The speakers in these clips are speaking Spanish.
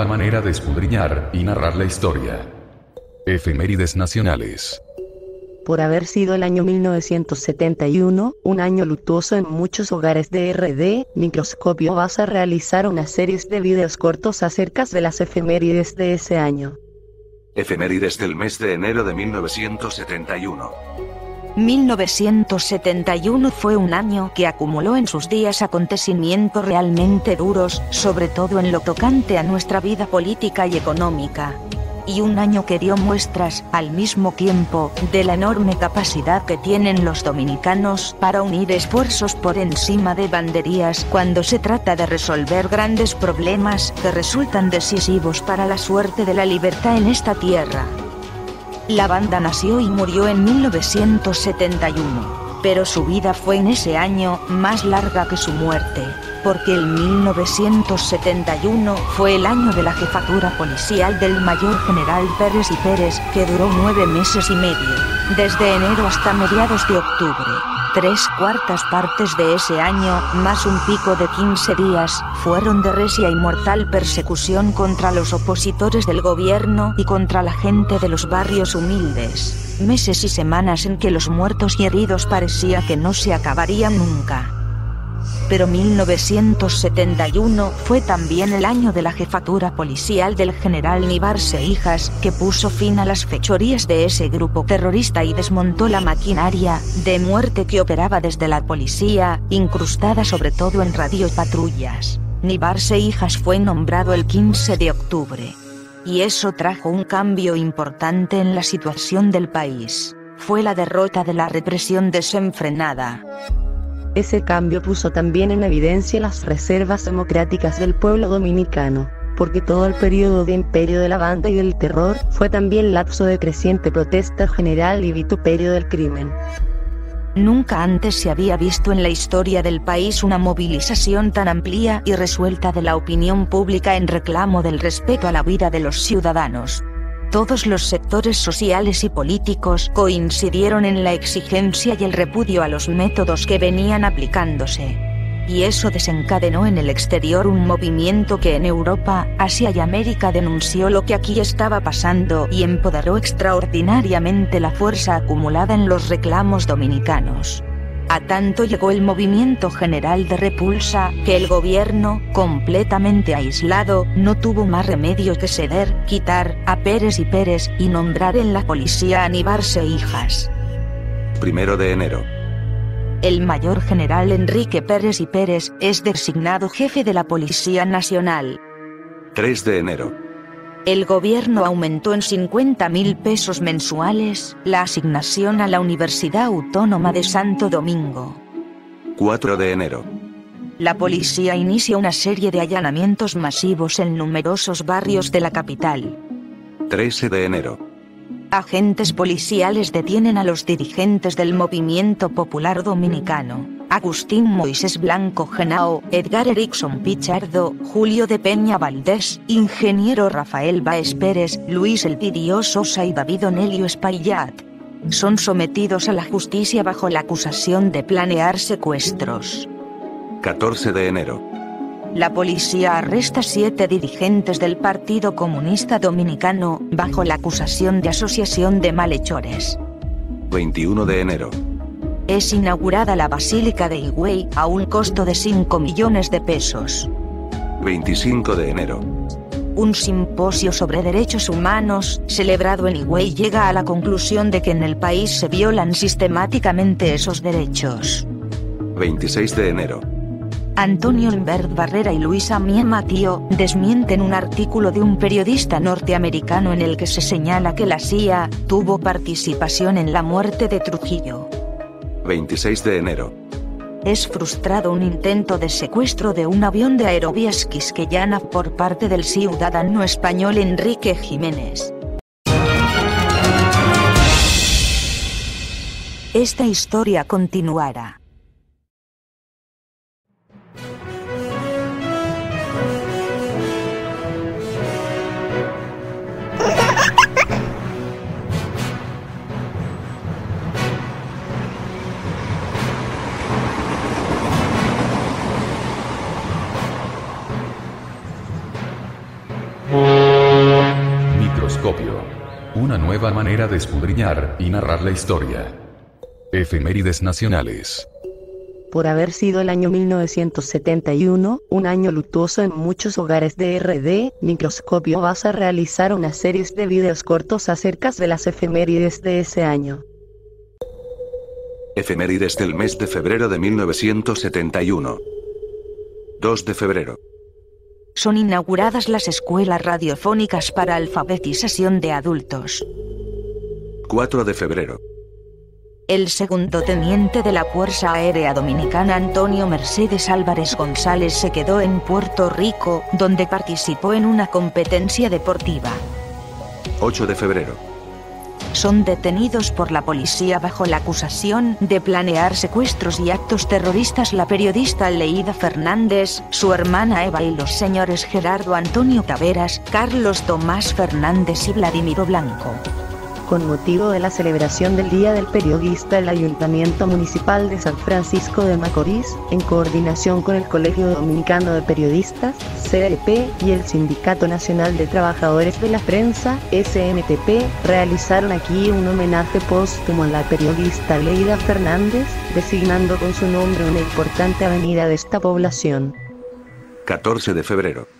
Nueva manera de escudriñar y narrar la historia. Efemérides nacionales. Por haber sido el año 1971, un año luctuoso en muchos hogares de RD, Microscopio vas a realizar una serie de videos cortos acerca de las efemérides de ese año. Efemérides del mes de enero de 1971. 1971 fue un año que acumuló en sus días acontecimientos realmente duros, sobre todo en lo tocante a nuestra vida política y económica. Y un año que dio muestras, al mismo tiempo, de la enorme capacidad que tienen los dominicanos para unir esfuerzos por encima de banderías cuando se trata de resolver grandes problemas que resultan decisivos para la suerte de la libertad en esta tierra. La banda nació y murió en 1971, pero su vida fue en ese año más larga que su muerte, porque el 1971 fue el año de la jefatura policial del mayor general Pérez y Pérez, que duró nueve meses y medio, desde enero hasta mediados de octubre. Tres cuartas partes de ese año, más un pico de 15 días, fueron de resia y mortal persecución contra los opositores del gobierno y contra la gente de los barrios humildes. Meses y semanas en que los muertos y heridos parecía que no se acabarían nunca pero 1971 fue también el año de la jefatura policial del general Nibarse Hijas, que puso fin a las fechorías de ese grupo terrorista y desmontó la maquinaria de muerte que operaba desde la policía, incrustada sobre todo en radiopatrullas. Nibarse Hijas fue nombrado el 15 de octubre. Y eso trajo un cambio importante en la situación del país. Fue la derrota de la represión desenfrenada. Ese cambio puso también en evidencia las reservas democráticas del pueblo dominicano, porque todo el periodo de imperio de la banda y del terror fue también lapso de creciente protesta general y vituperio del crimen. Nunca antes se había visto en la historia del país una movilización tan amplia y resuelta de la opinión pública en reclamo del respeto a la vida de los ciudadanos. Todos los sectores sociales y políticos coincidieron en la exigencia y el repudio a los métodos que venían aplicándose. Y eso desencadenó en el exterior un movimiento que en Europa, Asia y América denunció lo que aquí estaba pasando y empoderó extraordinariamente la fuerza acumulada en los reclamos dominicanos. A tanto llegó el movimiento general de repulsa, que el gobierno, completamente aislado, no tuvo más remedio que ceder, quitar a Pérez y Pérez y nombrar en la policía a Nibarse Hijas. Primero de enero. El mayor general Enrique Pérez y Pérez es designado jefe de la Policía Nacional. 3 de enero el gobierno aumentó en 50 mil pesos mensuales la asignación a la Universidad Autónoma de Santo Domingo. 4 de enero. La policía inicia una serie de allanamientos masivos en numerosos barrios de la capital. 13 de enero. Agentes policiales detienen a los dirigentes del movimiento popular dominicano. Agustín Moisés Blanco Genao, Edgar Erickson Pichardo, Julio de Peña Valdés, Ingeniero Rafael Baez Pérez, Luis Elpidio Sosa y David Onelio Espaillat. Son sometidos a la justicia bajo la acusación de planear secuestros. 14 de enero. La policía arresta siete dirigentes del Partido Comunista Dominicano bajo la acusación de asociación de malhechores. 21 de enero es inaugurada la Basílica de Higüey a un costo de 5 millones de pesos. 25 de enero. Un simposio sobre derechos humanos, celebrado en Higüey, llega a la conclusión de que en el país se violan sistemáticamente esos derechos. 26 de enero. Antonio Lambert Barrera y Luisa Mía Matío desmienten un artículo de un periodista norteamericano en el que se señala que la CIA tuvo participación en la muerte de Trujillo. 26 de enero. Es frustrado un intento de secuestro de un avión de Aerovías Quisqueyana por parte del ciudadano español Enrique Jiménez. Esta historia continuará. Manera de escudriñar y narrar la historia. Efemérides nacionales. Por haber sido el año 1971, un año luctuoso en muchos hogares de RD, Microscopio vas a realizar una serie de videos cortos acerca de las efemérides de ese año. Efemérides del mes de febrero de 1971. 2 de febrero. Son inauguradas las escuelas radiofónicas para alfabetización de adultos. 4 de febrero. El segundo teniente de la Fuerza Aérea Dominicana Antonio Mercedes Álvarez González se quedó en Puerto Rico, donde participó en una competencia deportiva. 8 de febrero. Son detenidos por la policía bajo la acusación de planear secuestros y actos terroristas. La periodista Leida Fernández, su hermana Eva y los señores Gerardo Antonio Taveras, Carlos Tomás Fernández y Vladimiro Blanco con motivo de la celebración del Día del Periodista, el Ayuntamiento Municipal de San Francisco de Macorís, en coordinación con el Colegio Dominicano de Periodistas, CDP, y el Sindicato Nacional de Trabajadores de la Prensa, SNTP, realizaron aquí un homenaje póstumo a la periodista Leida Fernández, designando con su nombre una importante avenida de esta población. 14 de febrero.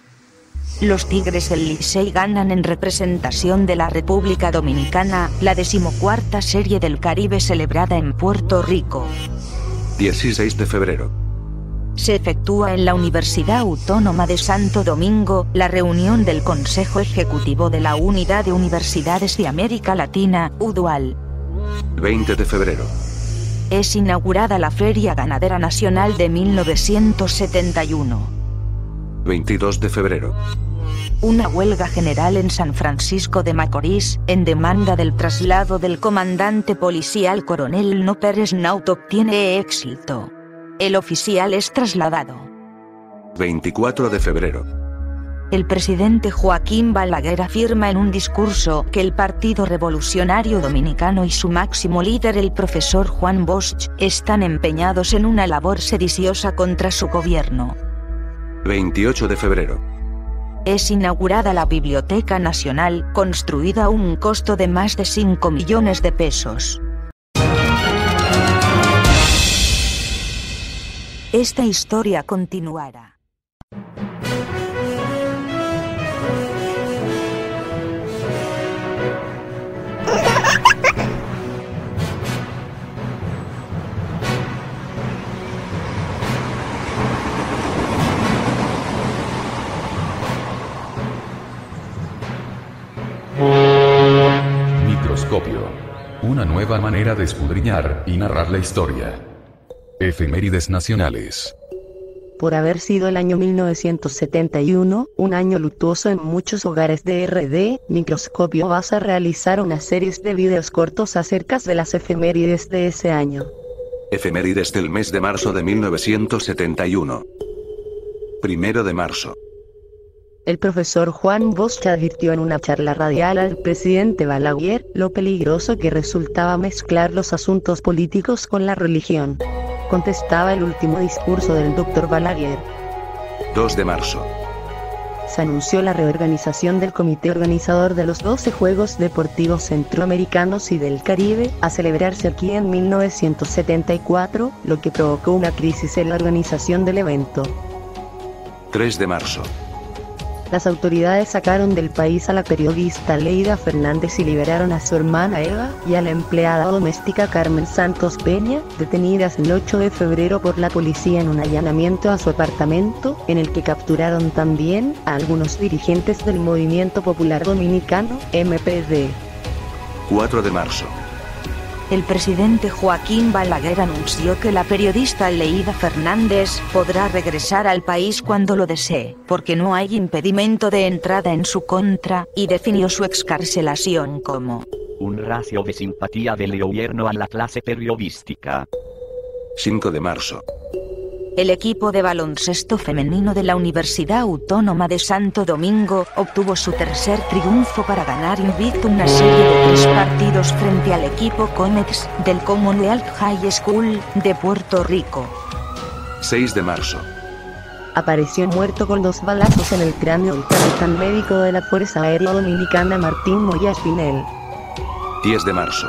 Los Tigres del Licey ganan en representación de la República Dominicana la decimocuarta Serie del Caribe celebrada en Puerto Rico. 16 de febrero. Se efectúa en la Universidad Autónoma de Santo Domingo la reunión del Consejo Ejecutivo de la Unidad de Universidades de América Latina, UDUAL. 20 de febrero. Es inaugurada la Feria Ganadera Nacional de 1971. 22 de febrero. Una huelga general en San Francisco de Macorís, en demanda del traslado del comandante policial coronel No Pérez Naut obtiene éxito. El oficial es trasladado. 24 de febrero. El presidente Joaquín Balaguer afirma en un discurso que el Partido Revolucionario Dominicano y su máximo líder el profesor Juan Bosch están empeñados en una labor sediciosa contra su gobierno. 28 de febrero es inaugurada la Biblioteca Nacional, construida a un costo de más de 5 millones de pesos. Esta historia continuará. Una nueva manera de escudriñar y narrar la historia. Efemérides nacionales. Por haber sido el año 1971, un año luctuoso en muchos hogares de RD, Microscopio vas a realizar una serie de videos cortos acerca de las efemérides de ese año. Efemérides del mes de marzo de 1971. Primero de marzo. El profesor Juan Bosch advirtió en una charla radial al presidente Balaguer lo peligroso que resultaba mezclar los asuntos políticos con la religión. Contestaba el último discurso del doctor Balaguer. 2 de marzo. Se anunció la reorganización del comité organizador de los 12 Juegos Deportivos Centroamericanos y del Caribe, a celebrarse aquí en 1974, lo que provocó una crisis en la organización del evento. 3 de marzo. Las autoridades sacaron del país a la periodista Leida Fernández y liberaron a su hermana Eva y a la empleada doméstica Carmen Santos Peña, detenidas el 8 de febrero por la policía en un allanamiento a su apartamento, en el que capturaron también a algunos dirigentes del Movimiento Popular Dominicano, MPD. 4 de marzo el presidente Joaquín Balaguer anunció que la periodista Leida Fernández podrá regresar al país cuando lo desee, porque no hay impedimento de entrada en su contra, y definió su excarcelación como un ratio de simpatía del gobierno a la clase periodística. 5 de marzo el equipo de baloncesto femenino de la Universidad Autónoma de Santo Domingo obtuvo su tercer triunfo para ganar invicto una serie de tres partidos frente al equipo Conex del Commonwealth High School de Puerto Rico. 6 de marzo. Apareció muerto con dos balazos en el cráneo el capitán médico de la Fuerza Aérea Dominicana Martín Moya Espinel. 10 de marzo.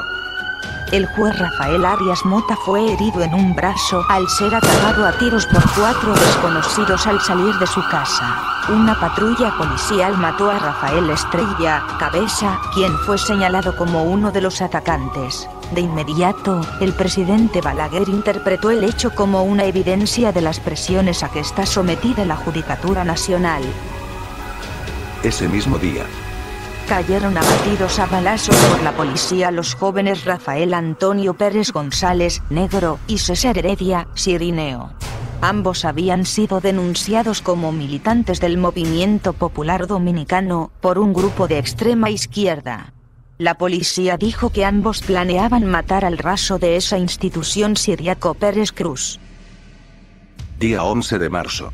El juez Rafael Arias Mota fue herido en un brazo al ser atacado a tiros por cuatro desconocidos al salir de su casa. Una patrulla policial mató a Rafael Estrella Cabeza, quien fue señalado como uno de los atacantes. De inmediato, el presidente Balaguer interpretó el hecho como una evidencia de las presiones a que está sometida la Judicatura Nacional. Ese mismo día, Cayeron abatidos a balazos por la policía los jóvenes Rafael Antonio Pérez González, Negro, y César Heredia, Sirineo. Ambos habían sido denunciados como militantes del movimiento popular dominicano, por un grupo de extrema izquierda. La policía dijo que ambos planeaban matar al raso de esa institución Siriaco Pérez Cruz. día 11 de marzo.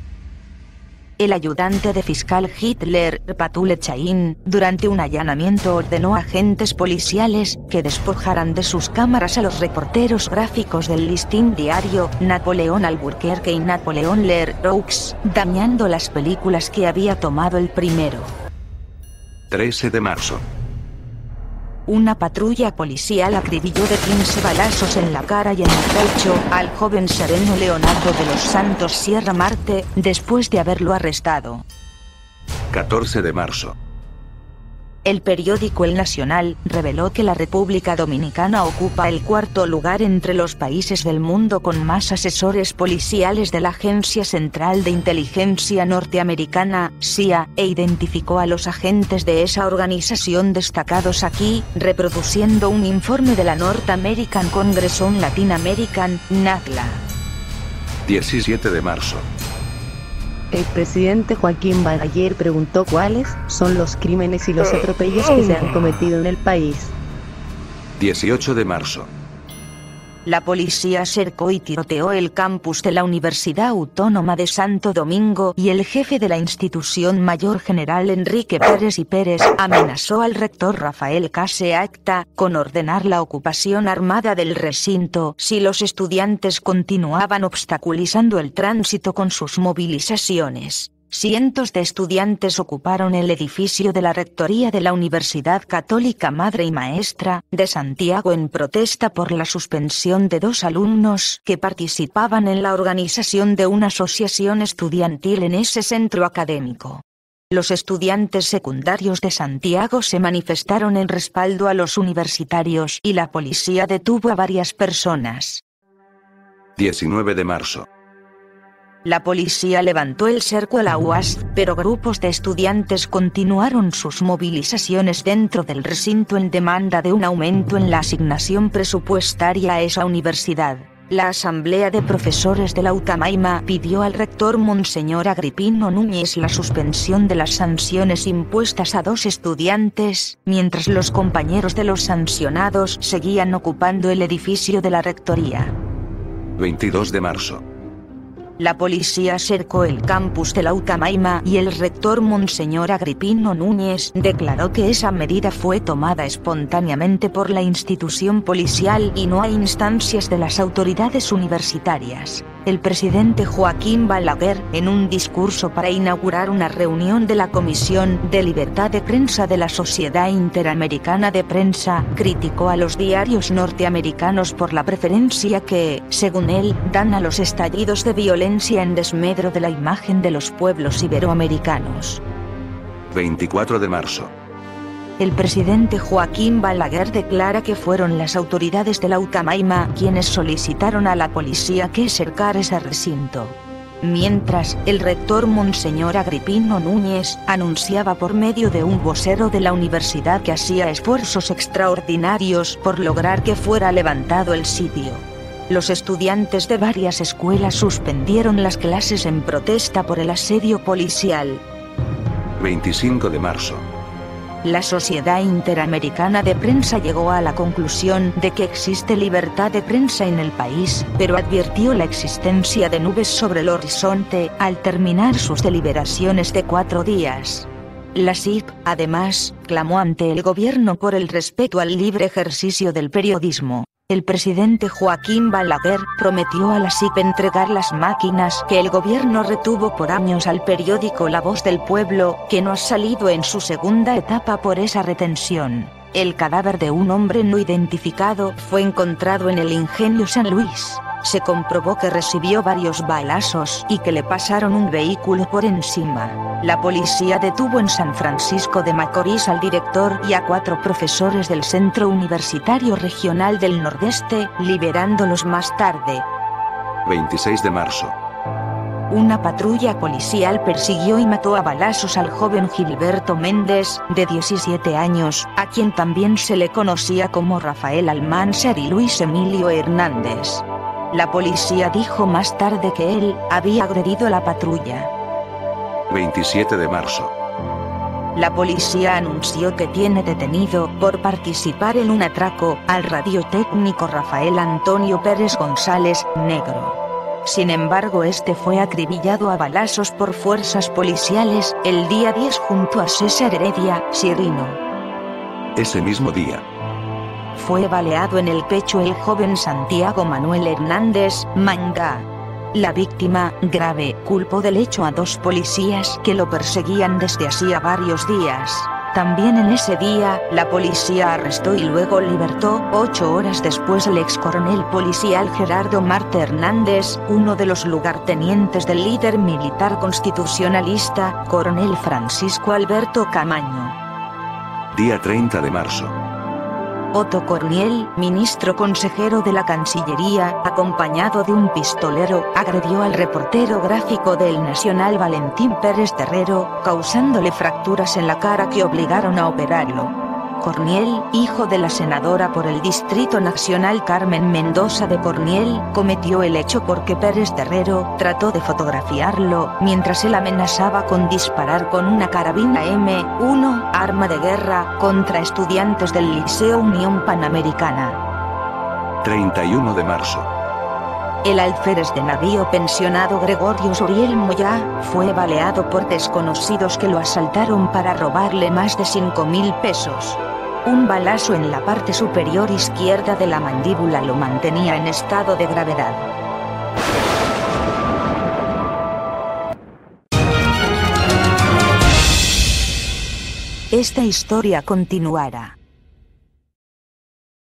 El ayudante de fiscal Hitler, Patule Chain, durante un allanamiento ordenó a agentes policiales que despojaran de sus cámaras a los reporteros gráficos del listín diario Napoleón Alburquerque y Napoleón Leroux, dañando las películas que había tomado el primero. 13 de marzo. Una patrulla policial acribilló de 15 balazos en la cara y en el pecho al joven sereno Leonardo de los Santos Sierra Marte, después de haberlo arrestado. 14 de marzo. El periódico El Nacional reveló que la República Dominicana ocupa el cuarto lugar entre los países del mundo con más asesores policiales de la Agencia Central de Inteligencia Norteamericana, CIA, e identificó a los agentes de esa organización destacados aquí, reproduciendo un informe de la North American Congress on Latin American, NACLA. 17 de marzo. El presidente Joaquín Balaguer preguntó cuáles son los crímenes y los atropellos que se han cometido en el país. 18 de marzo. La policía cercó y tiroteó el campus de la Universidad Autónoma de Santo Domingo y el jefe de la institución mayor general Enrique Pérez y Pérez amenazó al rector Rafael Case Acta con ordenar la ocupación armada del recinto si los estudiantes continuaban obstaculizando el tránsito con sus movilizaciones. Cientos de estudiantes ocuparon el edificio de la Rectoría de la Universidad Católica Madre y Maestra de Santiago en protesta por la suspensión de dos alumnos que participaban en la organización de una asociación estudiantil en ese centro académico. Los estudiantes secundarios de Santiago se manifestaron en respaldo a los universitarios y la policía detuvo a varias personas. 19 de marzo. La policía levantó el cerco a la UAS, pero grupos de estudiantes continuaron sus movilizaciones dentro del recinto en demanda de un aumento en la asignación presupuestaria a esa universidad. La Asamblea de Profesores de la Utamaima pidió al rector Monseñor Agripino Núñez la suspensión de las sanciones impuestas a dos estudiantes, mientras los compañeros de los sancionados seguían ocupando el edificio de la rectoría. 22 de marzo. La policía cercó el campus de la Utamaima y el rector Monseñor Agripino Núñez declaró que esa medida fue tomada espontáneamente por la institución policial y no a instancias de las autoridades universitarias. El presidente Joaquín Balaguer, en un discurso para inaugurar una reunión de la Comisión de Libertad de Prensa de la Sociedad Interamericana de Prensa, criticó a los diarios norteamericanos por la preferencia que, según él, dan a los estallidos de violencia en desmedro de la imagen de los pueblos iberoamericanos. 24 de marzo. El presidente Joaquín Balaguer declara que fueron las autoridades de la Utamaima quienes solicitaron a la policía que cercara ese recinto. Mientras, el rector Monseñor Agripino Núñez anunciaba por medio de un vocero de la universidad que hacía esfuerzos extraordinarios por lograr que fuera levantado el sitio. Los estudiantes de varias escuelas suspendieron las clases en protesta por el asedio policial. 25 de marzo. La Sociedad Interamericana de Prensa llegó a la conclusión de que existe libertad de prensa en el país, pero advirtió la existencia de nubes sobre el horizonte al terminar sus deliberaciones de cuatro días. La CIP, además, clamó ante el gobierno por el respeto al libre ejercicio del periodismo. El presidente Joaquín Balaguer prometió a la CIP entregar las máquinas que el gobierno retuvo por años al periódico La Voz del Pueblo, que no ha salido en su segunda etapa por esa retención. El cadáver de un hombre no identificado fue encontrado en el ingenio San Luis. Se comprobó que recibió varios balazos y que le pasaron un vehículo por encima. La policía detuvo en San Francisco de Macorís al director y a cuatro profesores del Centro Universitario Regional del Nordeste, liberándolos más tarde. 26 de marzo. Una patrulla policial persiguió y mató a balazos al joven Gilberto Méndez, de 17 años, a quien también se le conocía como Rafael Almanzar y Luis Emilio Hernández. La policía dijo más tarde que él había agredido a la patrulla. 27 de marzo. La policía anunció que tiene detenido, por participar en un atraco, al radiotécnico Rafael Antonio Pérez González, negro. Sin embargo, este fue acribillado a balazos por fuerzas policiales el día 10 junto a César Heredia, Sirino. Ese mismo día. Fue baleado en el pecho el joven Santiago Manuel Hernández, Manga. La víctima, grave, culpó del hecho a dos policías que lo perseguían desde hacía varios días. También en ese día, la policía arrestó y luego libertó, ocho horas después, el ex coronel policial Gerardo Marte Hernández, uno de los lugartenientes del líder militar constitucionalista, coronel Francisco Alberto Camaño. Día 30 de marzo. Otto Corniel, ministro consejero de la Cancillería, acompañado de un pistolero, agredió al reportero gráfico del Nacional Valentín Pérez Terrero, causándole fracturas en la cara que obligaron a operarlo. Corniel, hijo de la senadora por el Distrito Nacional Carmen Mendoza de Corniel, cometió el hecho porque Pérez Terrero trató de fotografiarlo mientras él amenazaba con disparar con una carabina M1, arma de guerra, contra estudiantes del Liceo Unión Panamericana. 31 de marzo. El alférez de navío pensionado Gregorio Suriel Moya fue baleado por desconocidos que lo asaltaron para robarle más de 5 mil pesos. Un balazo en la parte superior izquierda de la mandíbula lo mantenía en estado de gravedad. Esta historia continuará.